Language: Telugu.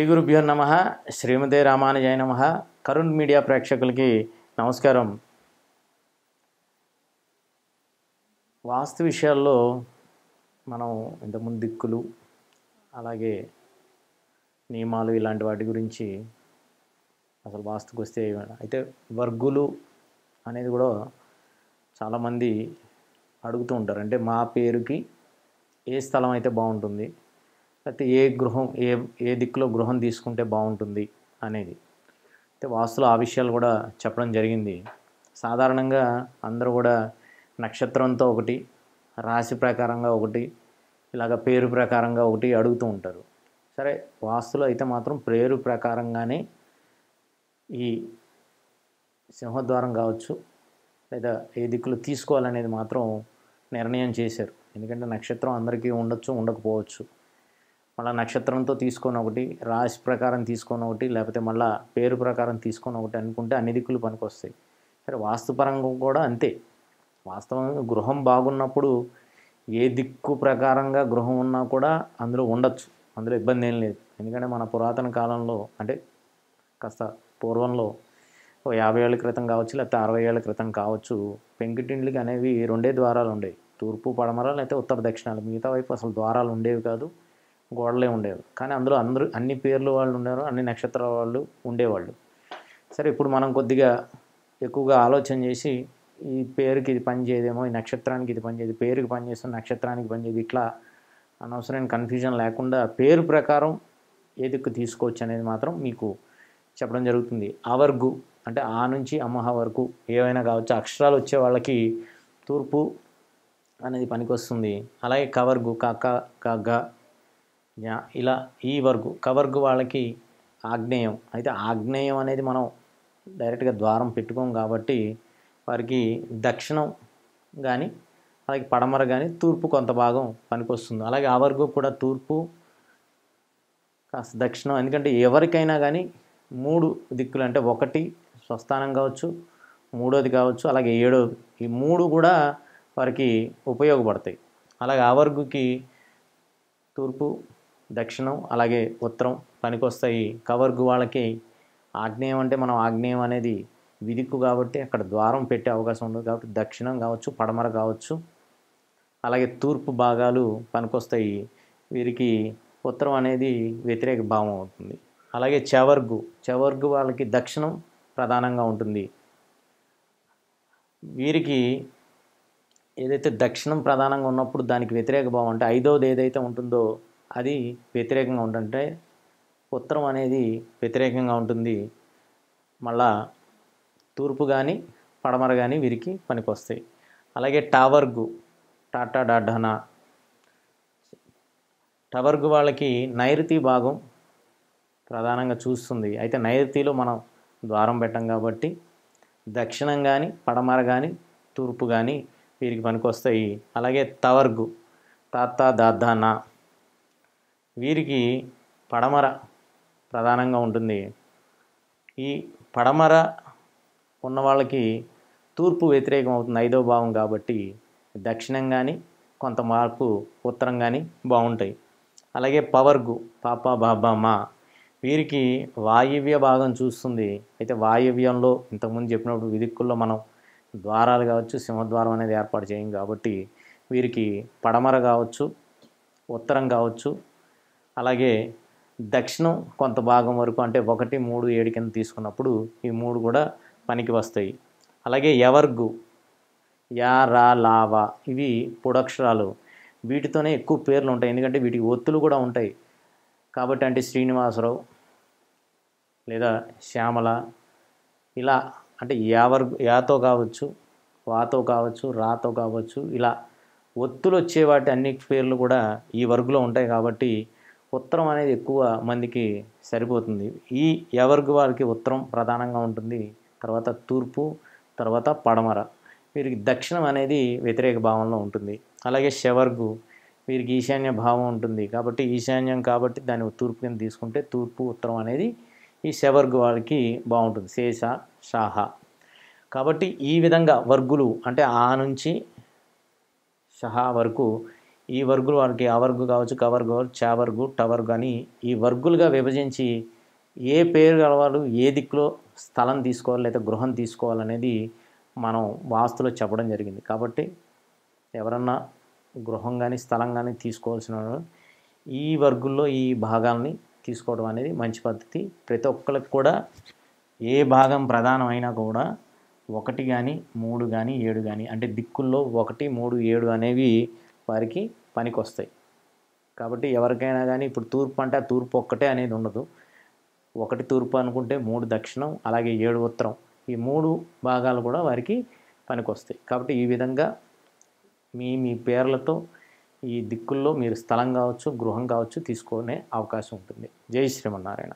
శ్రీ గురుభ్యో నమ శ్రీమతే రామానుజాయ నమ. కరుణ్ మీడియా ప్రేక్షకులకి నమస్కారం. వాస్తు విషయాల్లో మనం ఇంతకుముందు దిక్కులు అలాగే నియమాలు ఇలాంటి వాటి గురించి అసలు వాస్తుకు వస్తే అయితే వర్గులు అనేది కూడా చాలామంది అడుగుతూ ఉంటారు. అంటే మా పేరుకి ఏ స్థలం అయితే బాగుంటుంది లేకపోతే ఏ గృహం ఏ ఏ దిక్కులో గృహం తీసుకుంటే బాగుంటుంది అనేది. అయితే వాస్తులో ఆ విషయాలు కూడా చెప్పడం జరిగింది. సాధారణంగా అందరూ కూడా నక్షత్రంతో ఒకటి రాశి ప్రకారంగా ఒకటి ఇలాగ పేరు ప్రకారంగా ఒకటి అడుగుతూ ఉంటారు. సరే వాస్తులు అయితే మాత్రం పేరు ప్రకారంగానే ఈ సింహద్వారం కావచ్చు లేదా ఏ దిక్కులు తీసుకోవాలనేది మాత్రం నిర్ణయం చేశారు. ఎందుకంటే నక్షత్రం అందరికీ ఉండొచ్చు ఉండకపోవచ్చు. మళ్ళీ నక్షత్రంతో తీసుకొని ఒకటి రాశి ప్రకారం తీసుకొని ఒకటి లేకపోతే మళ్ళీ పేరు ప్రకారం తీసుకొని ఒకటి అనుకుంటే అన్ని దిక్కులు పనికొస్తాయి. సరే వాస్తుపరంగా కూడా అంతే. వాస్తవంగా గృహం బాగున్నప్పుడు ఏ దిక్కు ప్రకారంగా గృహం ఉన్నా కూడా అందులో ఉండొచ్చు. అందులో ఇబ్బంది ఏం లేదు. ఎందుకంటే మన పురాతన కాలంలో అంటే కాస్త పూర్వంలో ఓ యాభై ఏళ్ళ క్రితం కావచ్చు లేకపోతే అరవై ఏళ్ళ క్రితం కావచ్చు పెంకుటిండ్లకి అనేవి రెండే ద్వారాలు ఉండేవి. తూర్పు పడమర లేకపోతే ఉత్తర దక్షిణాలు. మిగతా వైపు అసలు ద్వారాలు ఉండేవి కాదు. గోడలే ఉండేవి. కానీ అందులో అందరూ అన్ని పేర్లు వాళ్ళు ఉండేవారు అన్ని నక్షత్రాల వాళ్ళు ఉండేవాళ్ళు. సరే ఇప్పుడు మనం కొద్దిగా ఎక్కువగా ఆలోచన చేసి ఈ పేరుకి ఇది పనిచేయదేమో ఈ నక్షత్రానికి ఇది పనిచేయదు పేరుకి పనిచేస్తుంది నక్షత్రానికి పనిచేయదు ఇట్లా అనవసరమైన కన్ఫ్యూజన్ లేకుండా పేరు ప్రకారం ఏ తీసుకోవచ్చు అనేది మాత్రం మీకు చెప్పడం జరుగుతుంది. అవర్గు అంటే ఆ నుంచి అమ్మహ వరకు ఏవైనా కావచ్చు అక్షరాలు వచ్చే వాళ్ళకి తూర్పు అనేది పనికొస్తుంది. అలాగే కవర్గు కక్క కగ్గ ఇలా ఈ వర్గు కవర్గు వాళ్ళకి ఆగ్నేయం. అయితే ఆగ్నేయం అనేది మనం డైరెక్ట్గా ద్వారం పెట్టుకోం కాబట్టి వారికి దక్షిణం కానీ అలాగే పడమర కానీ తూర్పు కొంత భాగం పనికొస్తుంది. అలాగే ఆ వర్గు కూడా తూర్పు కాస్త దక్షిణం. ఎందుకంటే ఎవరికైనా కానీ మూడు దిక్కులు అంటే ఒకటి స్వస్థానం కావచ్చు మూడోది కావచ్చు అలాగే ఏడోది. ఈ మూడు కూడా వారికి ఉపయోగపడతాయి. అలాగే ఆ వర్గుకి తూర్పు దక్షిణం అలాగే ఉత్తరం పనికొస్తాయి. కవర్గు వాళ్ళకి ఆగ్నేయం అంటే మనం ఆగ్నేయం అనేది విదిక్కు కాబట్టి అక్కడ ద్వారం పెట్టే అవకాశం ఉండదు. కాబట్టి దక్షిణం కావచ్చు పడమర కావచ్చు అలాగే తూర్పు భాగాలు పనికొస్తాయి. వీరికి ఉత్తరం అనేది వ్యతిరేక భావం అవుతుంది. అలాగే చవర్గు చవర్గు వాళ్ళకి దక్షిణం ప్రధానంగా ఉంటుంది. వీరికి ఏదైతే దక్షిణం ప్రధానంగా ఉన్నప్పుడు దానికి వ్యతిరేక భావం అంటే ఐదవది ఏదైతే ఉంటుందో అది వ్యతిరేకంగా ఉంటుంటే ఉత్తరం అనేది వ్యతిరేకంగా ఉంటుంది. మళ్ళా తూర్పు కానీ పడమర కానీ వీరికి పనికొస్తాయి. అలాగే టవర్గు టాటా డాడానా టవర్గు వాళ్ళకి నైరుతి భాగం ప్రధానంగా చూస్తుంది. అయితే నైరుతిలో మనం ద్వారం పెట్టం కాబట్టి దక్షిణం కానీ పడమర కానీ తూర్పు కానీ వీరికి పనికొస్తాయి. అలాగే తవర్గు తాత దాదానా వీరికి పడమర ప్రధానంగా ఉంటుంది. ఈ పడమర ఉన్న వాళ్ళకి తూర్పు వ్యతిరేకం అవుతుంది. ఐదో భావం కాబట్టి దక్షిణం కానీ కొంత మార్పు ఉత్తరం కానీ బాగుంటాయి. అలాగే పవర్గు పాప బాబా మా వీరికి వాయువ్య భాగం చూస్తుంది. అయితే వాయువ్యంలో ఇంతకుముందు చెప్పినప్పుడు విదిక్కుల్లో మనం ద్వారాలు కావచ్చు సింహద్వారం అనేది ఏర్పాటు చేయం కాబట్టి వీరికి పడమర కావచ్చు ఉత్తరం కావచ్చు అలాగే దక్షిణం కొంత భాగం వరకు అంటే ఒకటి మూడు ఏడు కింద తీసుకున్నప్పుడు ఈ మూడు కూడా పనికి వస్తాయి. అలాగే ఎవర్గు యా రా లావా ఇవి పొడక్షరాలు వీటితోనే ఎక్కువ పేర్లు ఉంటాయి. ఎందుకంటే వీటికి ఒత్తులు కూడా ఉంటాయి. కాబట్టి అంటే శ్రీనివాసరావు లేదా శ్యామల ఇలా అంటే యావర్ యాతో కావచ్చు వాతో కావచ్చు రాతో కావచ్చు ఇలా ఒత్తులు వచ్చే వాటి అన్ని పేర్లు కూడా ఈ వర్గులో ఉంటాయి కాబట్టి ఉత్తరం అనేది ఎక్కువ మందికి సరిపోతుంది. ఈ ఎవరికి వారికి ఉత్తరం ప్రధానంగా ఉంటుంది. తర్వాత తూర్పు తర్వాత పడమర. వీరికి దక్షిణం అనేది వ్యతిరేక భావంలో ఉంటుంది. అలాగే శవర్గు వీరికి ఈశాన్య భావం ఉంటుంది. కాబట్టి ఈశాన్యం కాబట్టి దాన్ని తూర్పు కింద తీసుకుంటే తూర్పు ఉత్తరం అనేది ఈ శవర్గు వారికి బాగుంటుంది. శేష షాహ. కాబట్టి ఈ విధంగా వర్గులు అంటే ఆ నుంచి షహా వరకు ఈ వర్గులు వారికి ఆ వర్గు కావచ్చు కవర్గు చావర్గు చా వర్గు టవర్గు అని ఈ వర్గులుగా విభజించి ఏ పేరు గలవాళ్ళు ఏ దిక్కులో స్థలం తీసుకోవాలి లేదా గృహం తీసుకోవాలనేది మనం వాస్తులో చెప్పడం జరిగింది. కాబట్టి ఎవరన్నా గృహం కానీ స్థలం కానీ తీసుకోవాల్సిన ఈ వర్గుల్లో ఈ భాగాల్ని తీసుకోవడం అనేది మంచి పద్ధతి. ప్రతి ఒక్కరికి కూడా ఏ భాగం ప్రధానమైనా కూడా ఒకటి కానీ మూడు కానీ ఏడు కానీ అంటే దిక్కుల్లో ఒకటి మూడు ఏడు అనేవి వారికి పనికొస్తాయి. కాబట్టి ఎవరికైనా కానీ ఇప్పుడు తూర్పు అంటే ఆ తూర్పు ఒక్కటే అనేది ఉండదు. ఒకటి తూర్పు అనుకుంటే మూడు దక్షిణం అలాగే ఏడు ఉత్తరం. ఈ మూడు భాగాలు కూడా వారికి పనికొస్తాయి. కాబట్టి ఈ విధంగా మీ మీ పేర్లతో ఈ దిక్కుల్లో మీరు స్థలం కావచ్చు గృహం కావచ్చు తీసుకునే అవకాశం ఉంటుంది. జై శ్రీమన్నారాయణ.